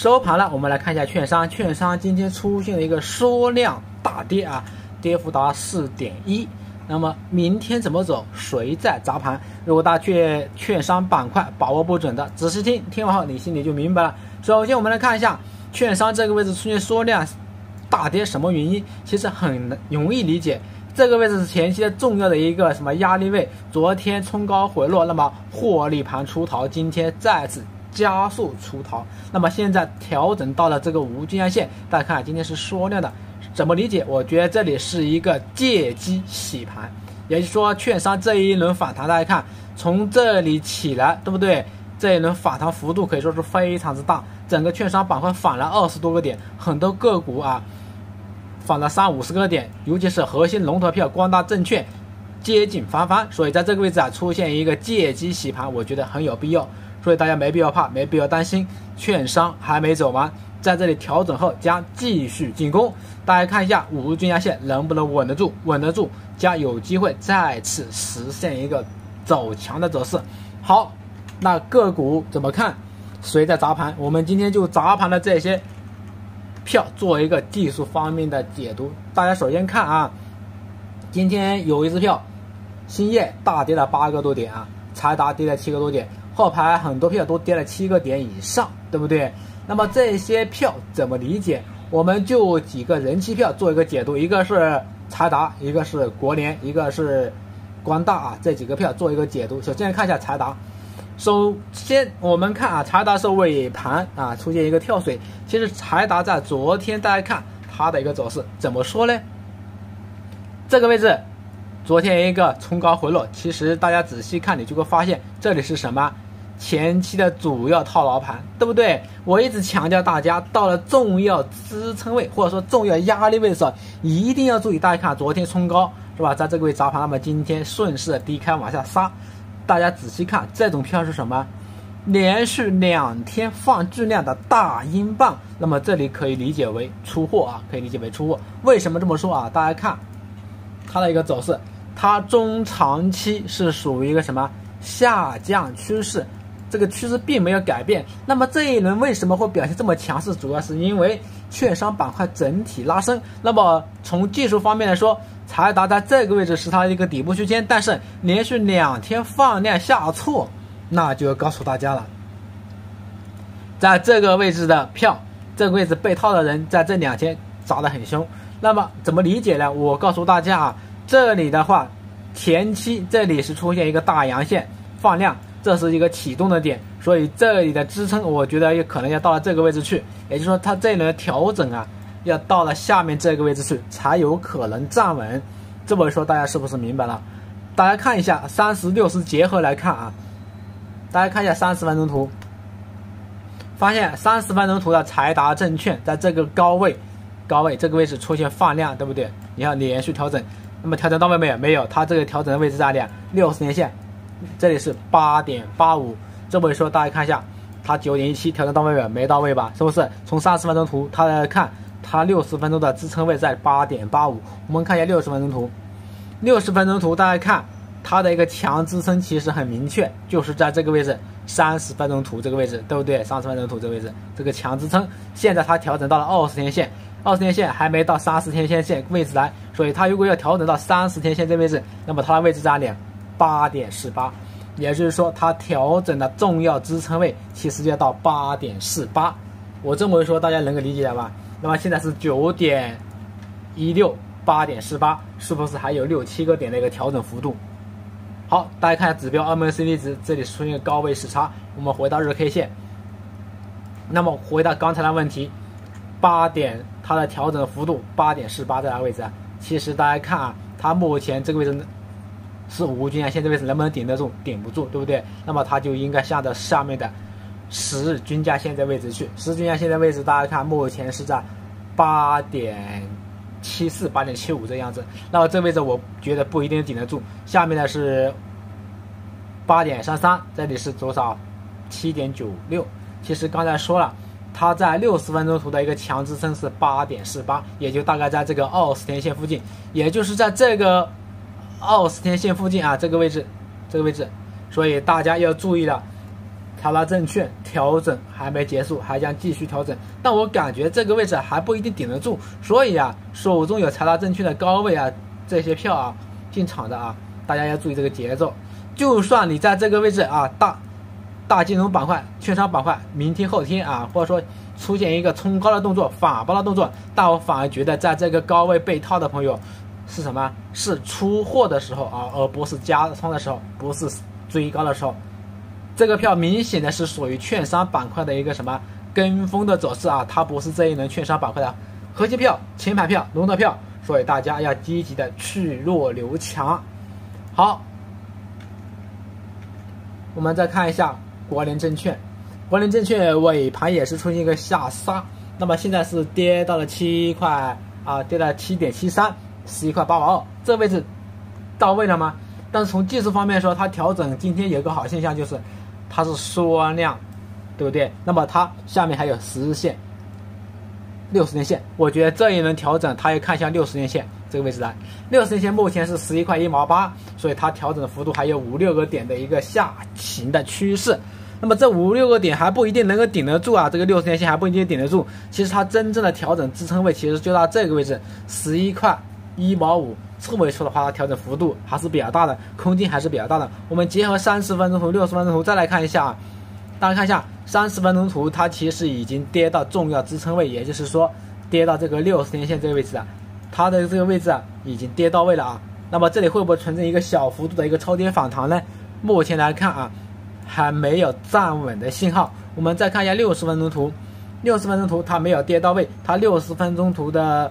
收盘了，我们来看一下券商，券商今天出现了一个缩量大跌啊，跌幅达四点一。那么明天怎么走，谁在砸盘？如果大家券券商板块把握不准的，仔细听，听完后你心里就明白了。首先我们来看一下券商这个位置出现缩量大跌，什么原因？其实很容易理解。这个位置是前期的重要的一个什么压力位？昨天冲高回落，那么获利盘出逃，今天再次加速出逃，那么现在调整到了这个无均压线，大家看今天是缩量的，怎么理解？我觉得这里是一个借机洗盘，也就是说券商这一轮反弹，大家看从这里起来，对不对？这一轮反弹幅度可以说是非常之大，整个券商板块反了二十多个点，很多个股啊。反了三五十个点，尤其是核心龙头票光大证券接近翻番，所以在这个位置啊出现一个借机洗盘，我觉得很有必要，所以大家没必要怕，没必要担心，券商还没走完，在这里调整后将继续进攻。大家看一下五日均压线能不能稳得住，稳得住将有机会再次实现一个走强的走势。好，那个股怎么看？谁在砸盘？我们今天就砸盘的这些。票做一个技术方面的解读，大家首先看啊，今天有一只票，兴业大跌了八个多点啊，财达跌了七个多点，后排很多票都跌了七个点以上，对不对？那么这些票怎么理解？我们就几个人气票做一个解读，一个是财达，一个是国联，一个是光大啊，这几个票做一个解读。首先看一下财达。首先，我们看啊，财达是尾盘啊出现一个跳水。其实财达在昨天，大家看它的一个走势怎么说呢？这个位置，昨天一个冲高回落。其实大家仔细看，你就会发现这里是什么？前期的主要套牢盘，对不对？我一直强调大家到了重要支撑位或者说重要压力位的时候，一定要注意。大家看昨天冲高是吧？在这个位砸盘，那么今天顺势低开往下杀。大家仔细看，这种票是什么？连续两天放巨量的大阴棒，那么这里可以理解为出货啊，可以理解为出货。为什么这么说啊？大家看它的一个走势，它中长期是属于一个什么下降趋势，这个趋势并没有改变。那么这一轮为什么会表现这么强势？主要是因为券商板块整体拉升。那么从技术方面来说，财达在这个位置是它的一个底部区间，但是连续两天放量下挫，那就要告诉大家了，在这个位置的票，这个位置被套的人在这两天砸得很凶。那么怎么理解呢？我告诉大家啊，这里的话，前期这里是出现一个大阳线放量，这是一个启动的点，所以这里的支撑，我觉得也可能要到了这个位置去，也就是说它这一轮调整啊。要到了下面这个位置去，才有可能站稳。这么说，大家是不是明白了？大家看一下三十六十结合来看啊，大家看一下三十分钟图，发现三十分钟图的财达证券在这个高位，高位这个位置出现放量，对不对？你看连续调整，那么调整到位没有？没有，它这个调整的位置在哪里？六十年线，这里是八点八五。这么说，大家看一下，它九点一七调整到位没？没到位吧？是不是？从三十分钟图它来看。它六十分钟的支撑位在八点八五，我们看一下六十分钟图。六十分钟图，大家看它的一个强支撑其实很明确，就是在这个位置。三十分钟图这个位置，对不对？三十分钟图这个位置，这个强支撑，现在它调整到了二十天线，二十天线还没到三十天线线位置来，所以它如果要调整到三十天线这位置，那么它的位置在哪里？八点四八，也就是说它调整的重要支撑位其实要到八点四八。我这么说，大家能够理解了吧？那么现在是九点一六八点四八，是不是还有六七个点的一个调整幅度？好，大家看下指标 MACD 值，这里出现高位时差。我们回到日 K 线，那么回到刚才的问题，八点它的调整幅度八点四八在哪位置啊？其实大家看啊，它目前这个位置是无均线，现在位置能不能顶得住？顶不住，对不对？那么它就应该向着下面的。十日均价线在位置去，十日均价线在位置，大家看目前是在八点七四、八点七五这样子。那么这位置我觉得不一定顶得住。下面的是八点三三，这里是多少？七点九六。其实刚才说了，它在六十分钟图的一个强支撑是八点四八，也就大概在这个二十天线附近，也就是在这个二十天线附近啊，这个位置，这个位置。所以大家要注意了。查拉证券调整还没结束，还将继续调整。但我感觉这个位置还不一定顶得住，所以啊，手中有查拉证券的高位啊，这些票啊，进场的啊，大家要注意这个节奏。就算你在这个位置啊，大大金融板块、券商板块，明天后天啊，或者说出现一个冲高的动作、反包的动作，但我反而觉得在这个高位被套的朋友是什么？是出货的时候啊，而不是加仓的时候，不是追高的时候。这个票明显的是属于券商板块的一个什么跟风的走势啊，它不是这一轮券商板块的核心票、前排票、龙头票，所以大家要积极的去弱留强。好，我们再看一下国联证券，国联证券尾盘也是出现一个下杀，那么现在是跌到了七块啊，跌到七点七三，十一块八毛二，这位置到位了吗？但是从技术方面说，它调整今天有个好现象就是。它是缩量，对不对？那么它下面还有十日线、六十天线，我觉得这一轮调整，它要看一下六十天线这个位置来。六十天线目前是十一块一毛八，所以它调整的幅度还有五六个点的一个下行的趋势。那么这五六个点还不一定能够顶得住啊，这个六十天线还不一定顶得住。其实它真正的调整支撑位其实就到这个位置，十一块一毛五。侧位数的话，它调整幅度还是比较大的，空间还是比较大的。我们结合三十分钟图、六十分钟图再来看一下啊，大家看一下三十分钟图，它其实已经跌到重要支撑位，也就是说跌到这个六十天线这个位置了，它的这个位置啊已经跌到位了啊。那么这里会不会存在一个小幅度的一个超跌反弹呢？目前来看啊，还没有站稳的信号。我们再看一下六十分钟图，六十分钟图它没有跌到位，它六十分钟图的。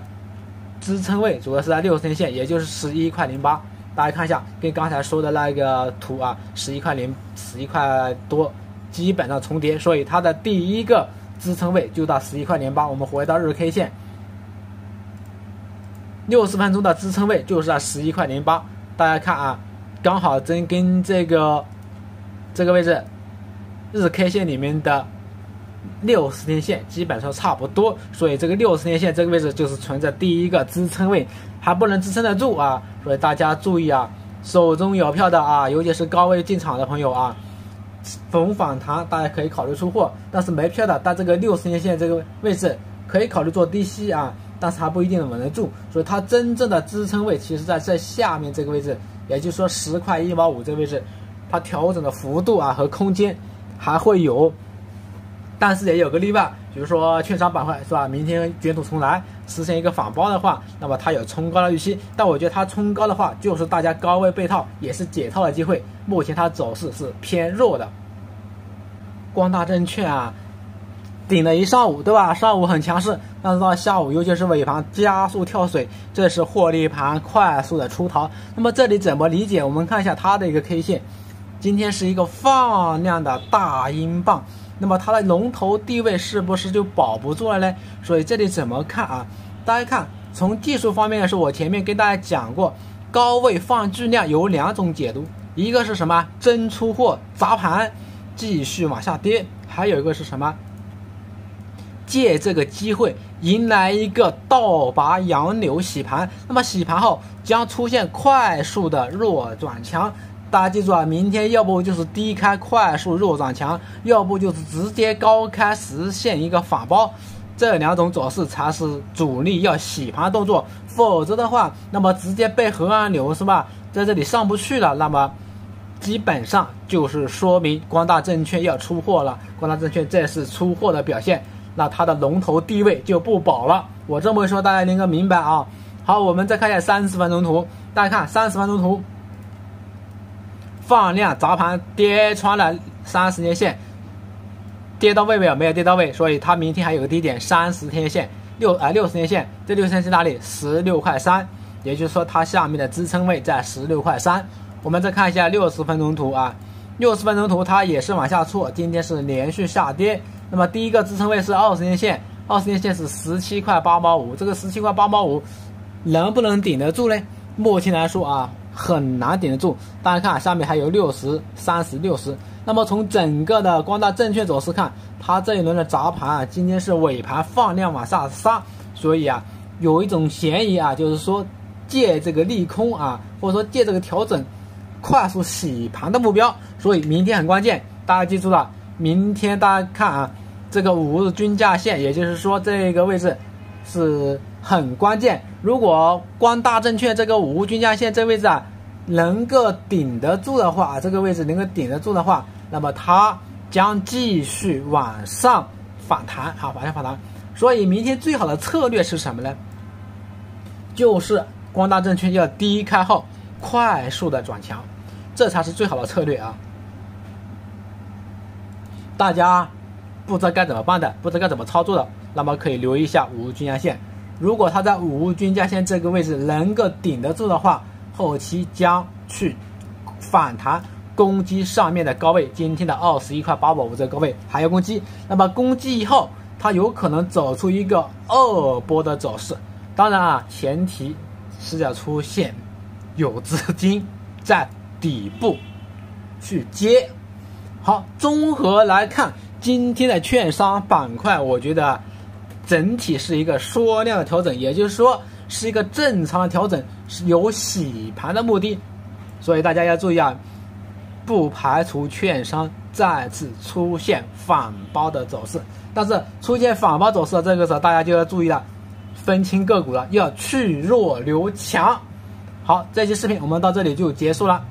支撑位主要是在六十天线，也就是十一块零八。大家看一下，跟刚才说的那个图啊，十一块零，十一块多，基本上重叠。所以它的第一个支撑位就到十一块零八。我们回到日 K 线，六十分钟的支撑位就是在十一块零八。大家看啊，刚好真跟这个这个位置日 K 线里面的。六十天线基本上差不多，所以这个六十天线这个位置就是存在第一个支撑位，还不能支撑得住啊，所以大家注意啊，手中有票的啊，尤其是高位进场的朋友啊，逢反弹大家可以考虑出货，但是没票的，但这个六十天线这个位置可以考虑做低吸啊，但是还不一定稳得住，所以它真正的支撑位其实在这下面这个位置，也就是说十块一毛五这个位置，它调整的幅度啊和空间还会有。但是也有个例外，比如说券商板块是吧？明天卷土重来，实现一个反包的话，那么它有冲高的预期。但我觉得它冲高的话，就是大家高位被套，也是解套的机会。目前它走势是偏弱的。光大证券啊，顶了一上午，对吧？上午很强势，但是到下午，尤其是尾盘加速跳水，这是获利盘快速的出逃。那么这里怎么理解？我们看一下它的一个 K 线，今天是一个放量的大阴棒。那么它的龙头地位是不是就保不住了呢？所以这里怎么看啊？大家看，从技术方面来说，我前面跟大家讲过，高位放巨量有两种解读，一个是什么？真出货砸盘，继续往下跌；还有一个是什么？借这个机会迎来一个倒拔杨柳洗盘，那么洗盘后将出现快速的弱转强。大家记住啊，明天要不就是低开快速弱转强，要不就是直接高开实现一个反包，这两种走势才是主力要洗盘动作。否则的话，那么直接被河岸流是吧，在这里上不去了，那么基本上就是说明光大证券要出货了。光大证券这是出货的表现，那它的龙头地位就不保了。我这么说，大家应该明白啊。好，我们再看一下三十分钟图，大家看三十分钟图。放量砸盘跌穿了三十天线，跌到位没有？没有跌到位，所以它明天还有个低点三十天线六啊六十天线，这六十天线哪里？十六块三，也就是说它下面的支撑位在十六块三。我们再看一下六十分钟图啊，六十分钟图它也是往下挫，今天是连续下跌。那么第一个支撑位是二十天线，二十天线是十七块八毛五，这个十七块八毛五能不能顶得住呢？目前来说啊。很难顶得住，大家看下面还有六十三十六十。那么从整个的光大证券走势看，它这一轮的砸盘啊，今天是尾盘放量往下杀，所以啊，有一种嫌疑啊，就是说借这个利空啊，或者说借这个调整，快速洗盘的目标。所以明天很关键，大家记住了，明天大家看啊，这个五日均价线，也就是说这个位置是很关键。如果光大证券这个五日均价线这位置啊，能够顶得住的话啊，这个位置能够顶得住的话，那么它将继续往上反弹啊，往上反弹。所以明天最好的策略是什么呢？就是光大证券要低开后快速的转强，这才是最好的策略啊！大家不知道该怎么办的，不知道该怎么操作的，那么可以留意一下五日均价线。如果它在五日均价线这个位置能够顶得住的话，后期将去反弹攻击上面的高位，今天的二十一块八毛五这个高位还要攻击。那么攻击以后。它有可能走出一个二波的走势，当然啊，前提是要出现有资金在底部去接。好，综合来看，今天的券商板块，我觉得整体是一个缩量的调整，也就是说是一个正常的调整，是有洗盘的目的，所以大家要注意啊，不排除券商再次出现反包的走势。但是出现反包走势这个时候，大家就要注意了，分清个股了，要去弱留强。好，这期视频我们到这里就结束了。